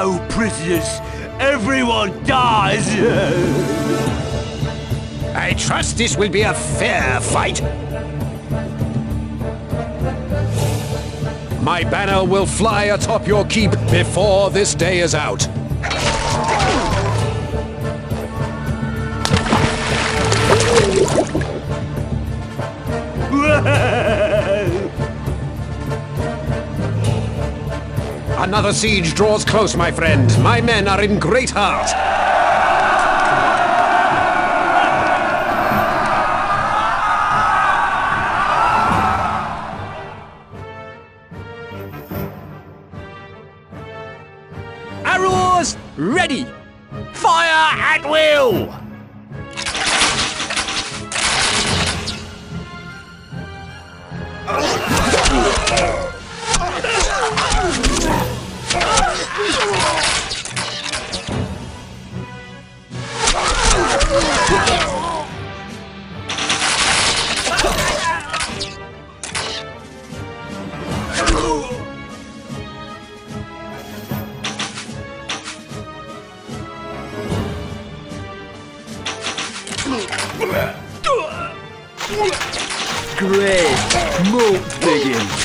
No prisoners. Everyone dies. I trust this will be a fair fight. My banner will fly atop your keep before this day is out. Another siege draws close, my friend. My men are in great heart. Arrows ready. Fire at will. Great. Digging.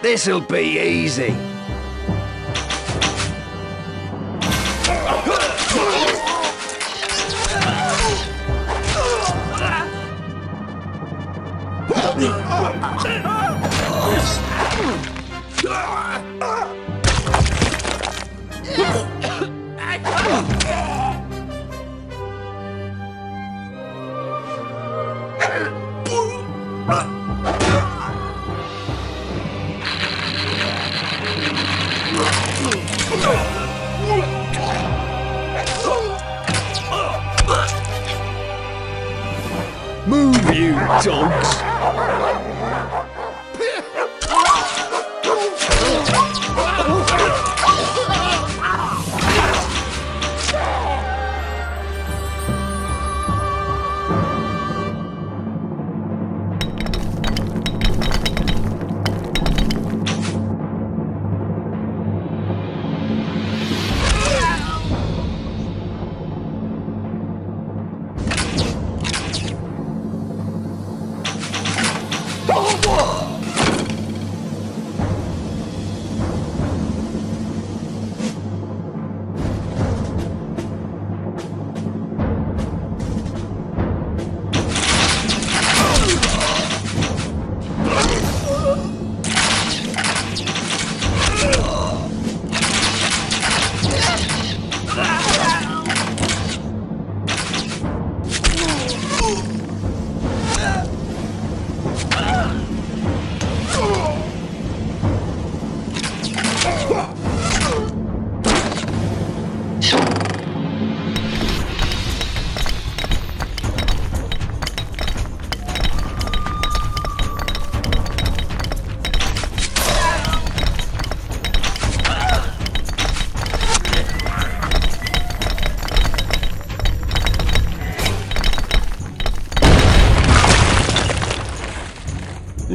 This'll be easy. Dogs!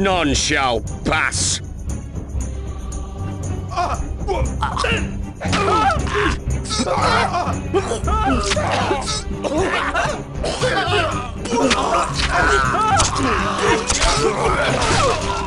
None shall pass.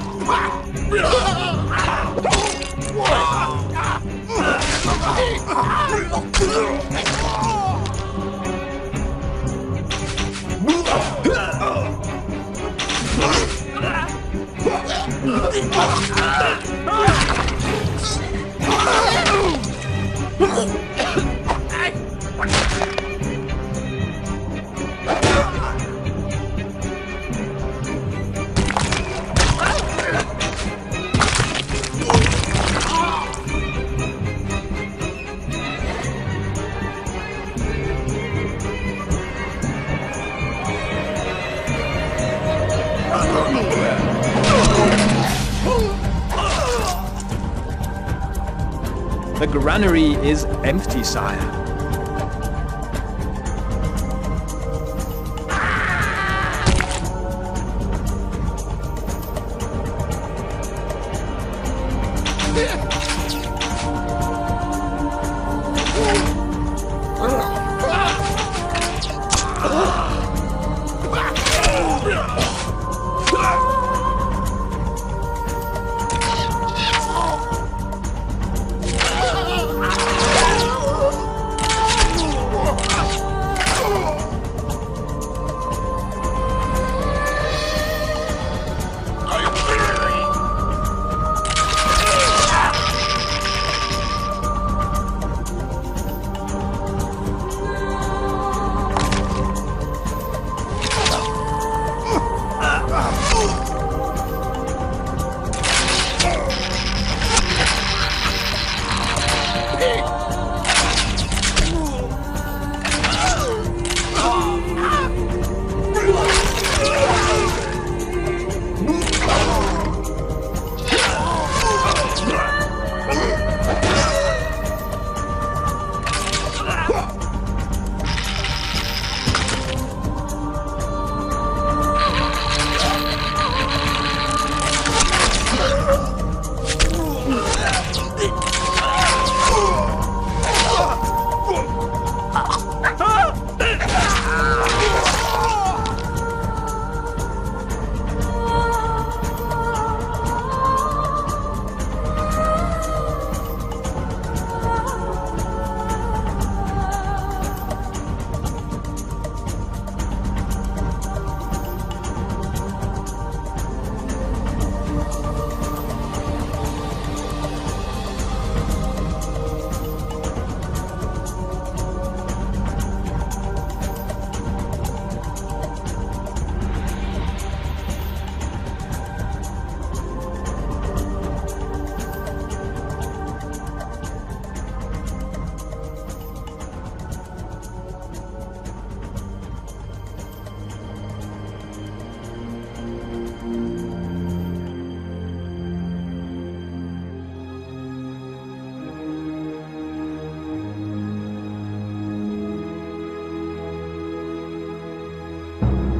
Granary is empty, sire.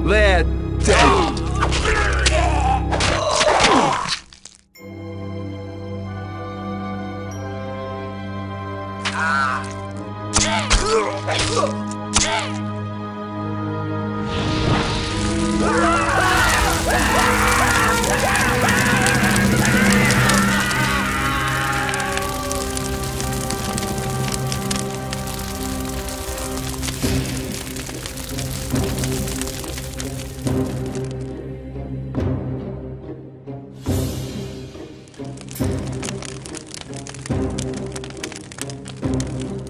led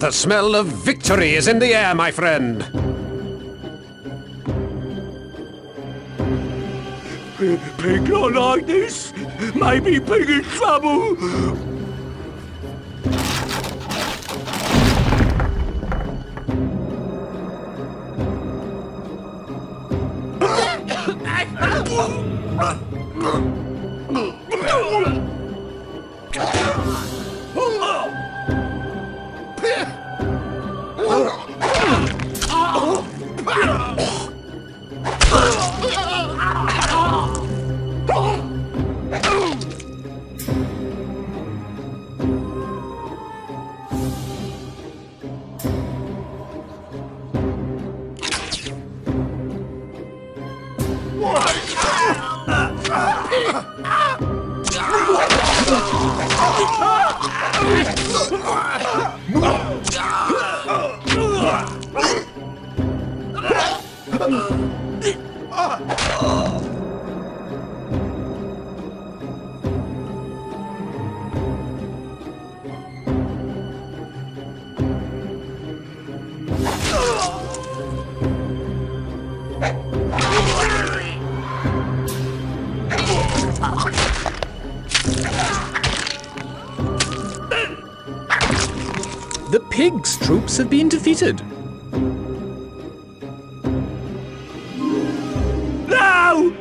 The smell of victory is in the air, my friend. Pig not like this. Maybe Pig in trouble. Uh. The pigs' troops have been defeated. No!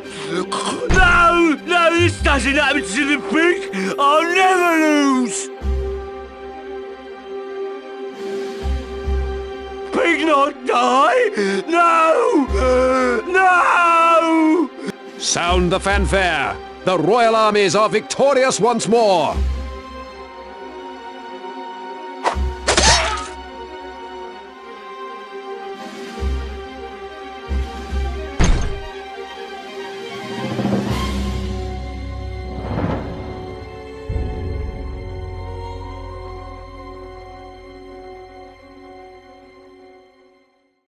No! No, this doesn't happen to the pig! I'll never lose! Pig not die! No! No! Sound the fanfare. The royal armies are victorious once more.